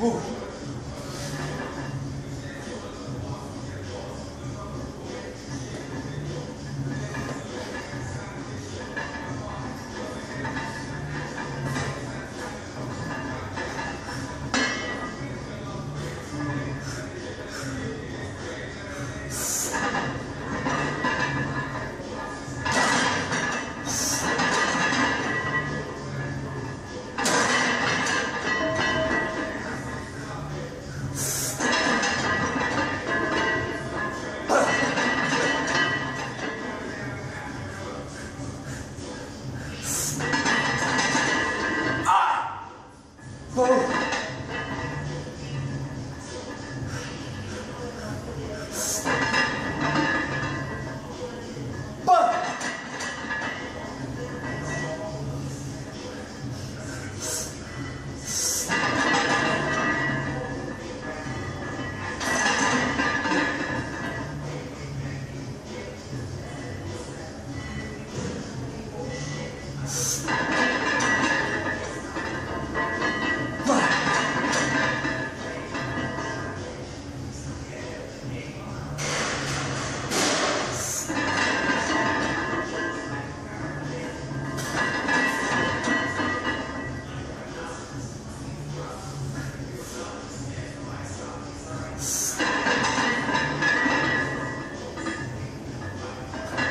Woo.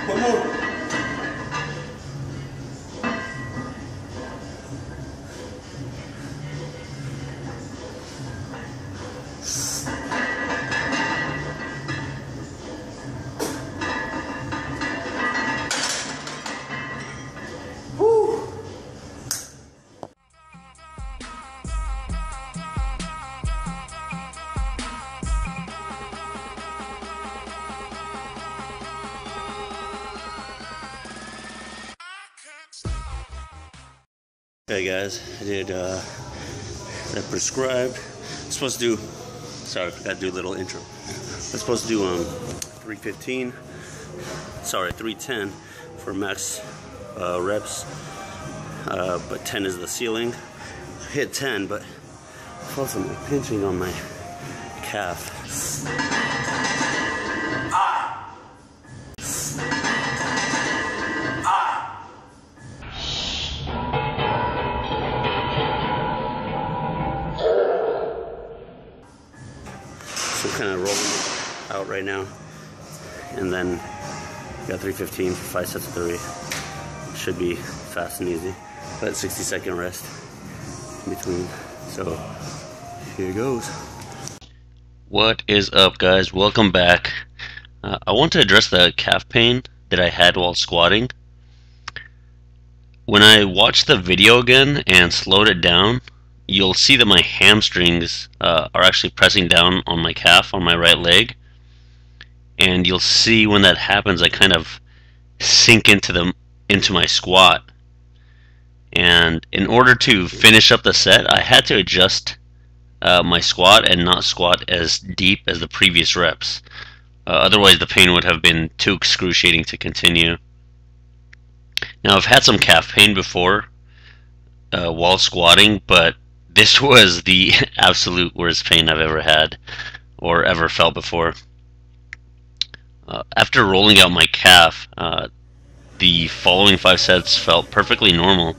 More. Hey guys, I did uh, that prescribed. I'm supposed to do. Sorry, I forgot to do a little intro. I'm supposed to do um 315. Sorry, 310 for max uh, reps, uh, but 10 is the ceiling. I hit 10, but I felt pinching on my calf. 315 for five sets of three. Should be fast and easy. But 60 second rest in between. So here goes. What is up, guys? Welcome back. Uh, I want to address the calf pain that I had while squatting. When I watched the video again and slowed it down, you'll see that my hamstrings uh, are actually pressing down on my calf on my right leg and you'll see when that happens I kind of sink into the into my squat. And in order to finish up the set I had to adjust uh, my squat and not squat as deep as the previous reps. Uh, otherwise the pain would have been too excruciating to continue. Now I've had some calf pain before uh, while squatting but this was the absolute worst pain I've ever had or ever felt before. Uh, after rolling out my calf, uh, the following five sets felt perfectly normal.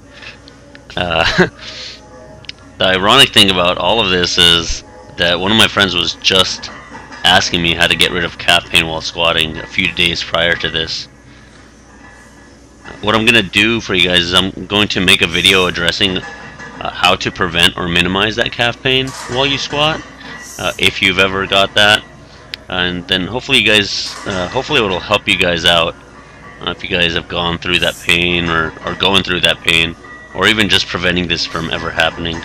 Uh, the ironic thing about all of this is that one of my friends was just asking me how to get rid of calf pain while squatting a few days prior to this. What I'm going to do for you guys is I'm going to make a video addressing uh, how to prevent or minimize that calf pain while you squat, uh, if you've ever got that. And then hopefully you guys, uh, hopefully it'll help you guys out uh, if you guys have gone through that pain or are going through that pain, or even just preventing this from ever happening.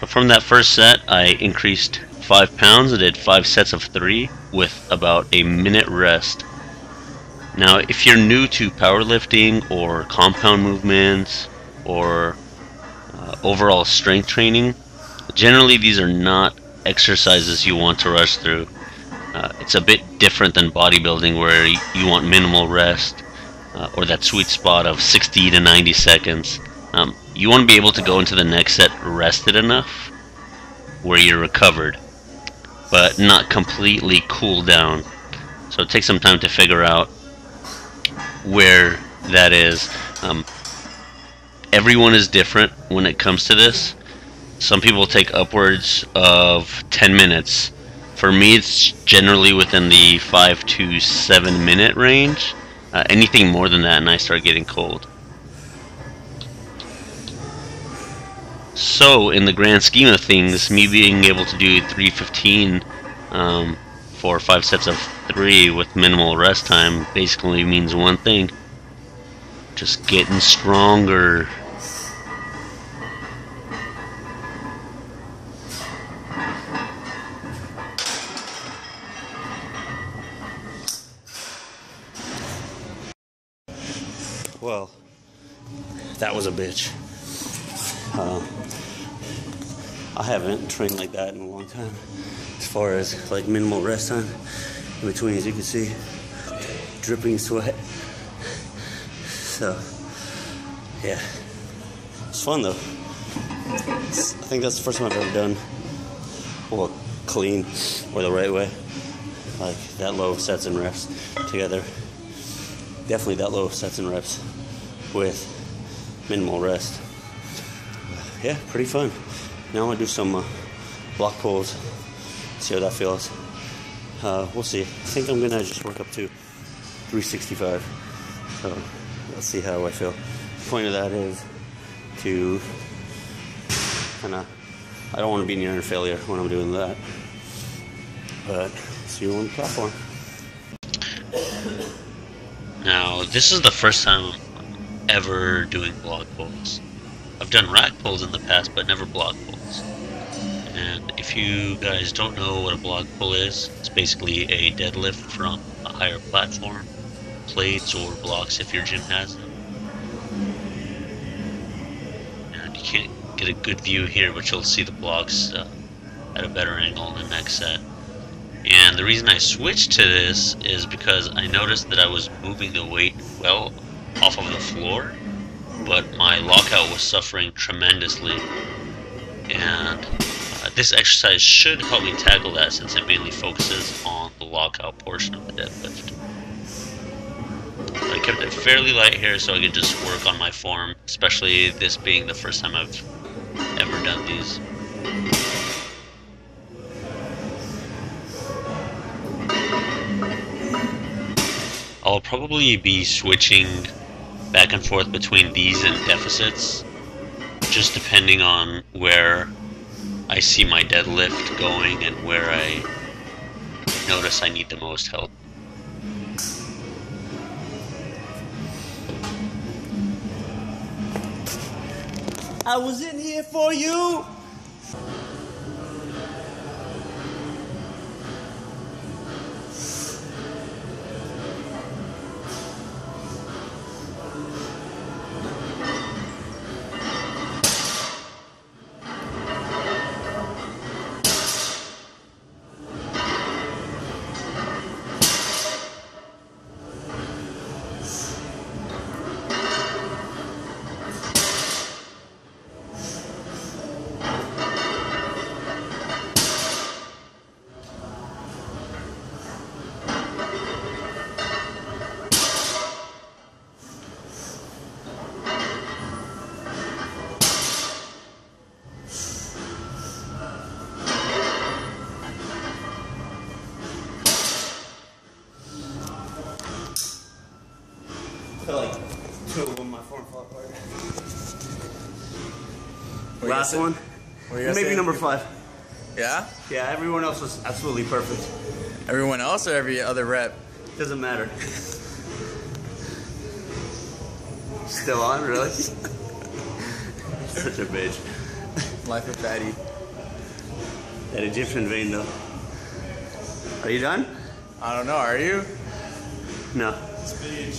So from that first set, I increased 5 pounds I did 5 sets of 3 with about a minute rest. Now, if you're new to powerlifting or compound movements or uh, overall strength training, generally these are not exercises you want to rush through. Uh, it's a bit different than bodybuilding where you want minimal rest uh, or that sweet spot of 60 to 90 seconds. Um, you want to be able to go into the next set rested enough where you're recovered, but not completely cooled down. So it takes some time to figure out where that is. Um, everyone is different when it comes to this. Some people take upwards of 10 minutes. For me, it's generally within the 5 to 7 minute range. Uh, anything more than that, and I start getting cold. So, in the grand scheme of things, me being able to do 315 um, for five sets of three with minimal rest time basically means one thing just getting stronger. Well, that was a bitch. Uh, I haven't trained like that in a long time. As far as like minimal rest time in between, as you can see, dripping sweat. So, yeah, it's fun though. It's, I think that's the first time I've ever done well clean or the right way, like that low sets and reps together. Definitely that low sets and reps with minimal rest. Yeah, pretty fun. Now I'm gonna do some uh, block pulls, see how that feels. Uh, we'll see. I think I'm gonna just work up to 365. So let's see how I feel. The point of that is to kind of, I don't want to be near failure when I'm doing that. But see you on the platform. This is the first time I'm ever doing block pulls. I've done rack pulls in the past, but never block pulls. And if you guys don't know what a block pull is, it's basically a deadlift from a higher platform, plates or blocks if your gym has them. And you can't get a good view here, but you'll see the blocks uh, at a better angle in the next set. And the reason I switched to this is because I noticed that I was moving the weight well off of the floor, but my lockout was suffering tremendously. And uh, this exercise should help me tackle that since it mainly focuses on the lockout portion of the deadlift. I kept it fairly light here so I could just work on my form, especially this being the first time I've ever done these. Probably be switching back and forth between these and deficits, just depending on where I see my deadlift going and where I notice I need the most help. I was in here for you. You Last one. What are you gonna Maybe say? number five. Yeah? Yeah, everyone else was absolutely perfect. Everyone else or every other rep? Doesn't matter. Still on, really? Such a bitch. Life of fatty. That Egyptian vein, though. Are you done? I don't know, are you? No. Speech.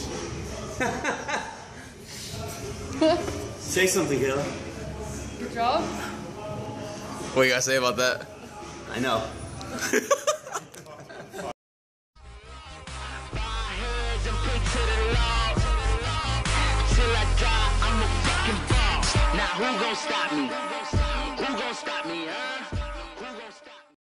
Say something, Kayla. What you gotta say about that? I know.